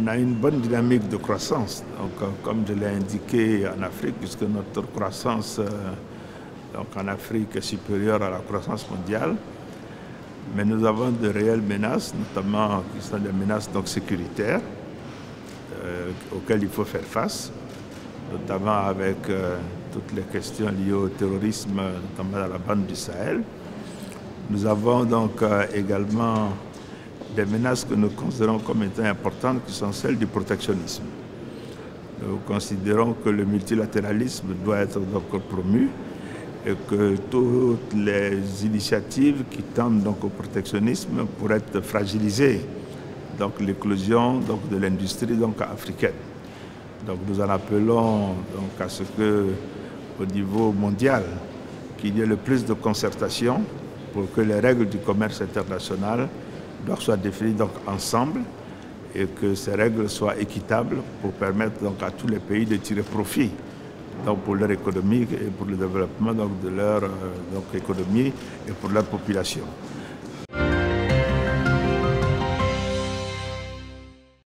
on a une bonne dynamique de croissance. Donc, euh, comme je l'ai indiqué en Afrique, puisque notre croissance euh, donc en Afrique est supérieure à la croissance mondiale, mais nous avons de réelles menaces, notamment qui sont des menaces donc, sécuritaires, euh, auxquelles il faut faire face, notamment avec toutes les questions liées au terrorisme, notamment dans la bande du Sahel. Nous avons donc également des menaces que nous considérons comme étant importantes, qui sont celles du protectionnisme. Nous considérons que le multilatéralisme doit être donc promu et que toutes les initiatives qui tendent donc au protectionnisme pourraient être fragilisées. Donc l'éclosion donc, de l'industrie donc, africaine. Donc nous en appelons donc, à ce que, au niveau mondial, qu'il y ait le plus de concertation pour que les règles du commerce international doivent soit définies ensemble et que ces règles soient équitables pour permettre à tous les pays de tirer profit donc pour leur économie et pour le développement de leur euh, économie et pour leur population.